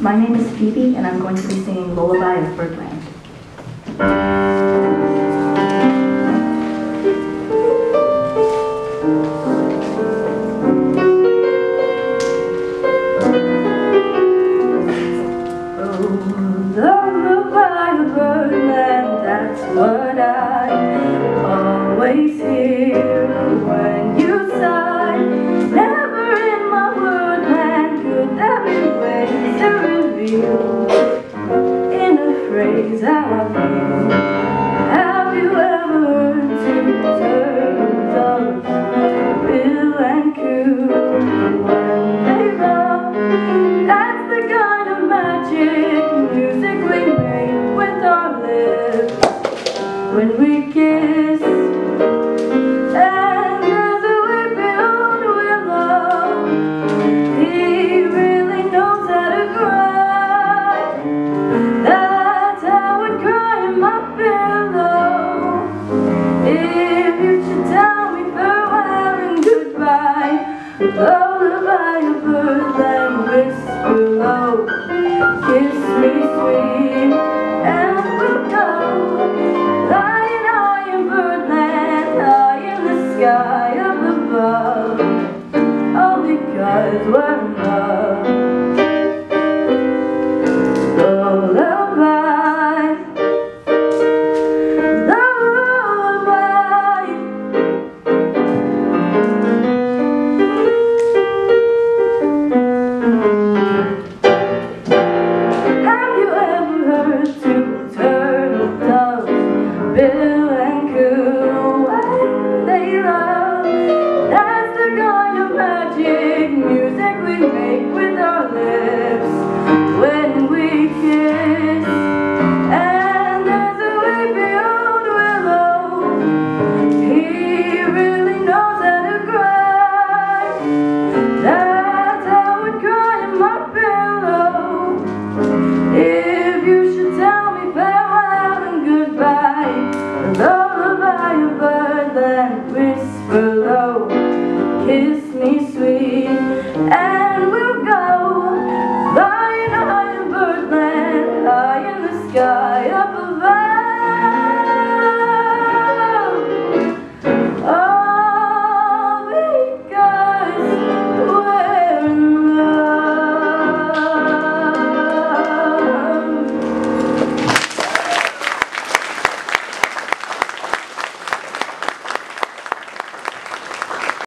My name is Phoebe, and I'm going to be singing Lullaby of Birdland. Oh, what I always hear how I feel. Have you ever heard two turtles, Bill and Coo, when they love? That's the kind of magic music we make with our lips when we kiss. Lullaby of birdland whisper low, kiss me sweet, and we go. High in birdland, high in the sky above, all because we're in love. below. Kiss me sweet, and we'll go flying high in birdland, high in the sky above.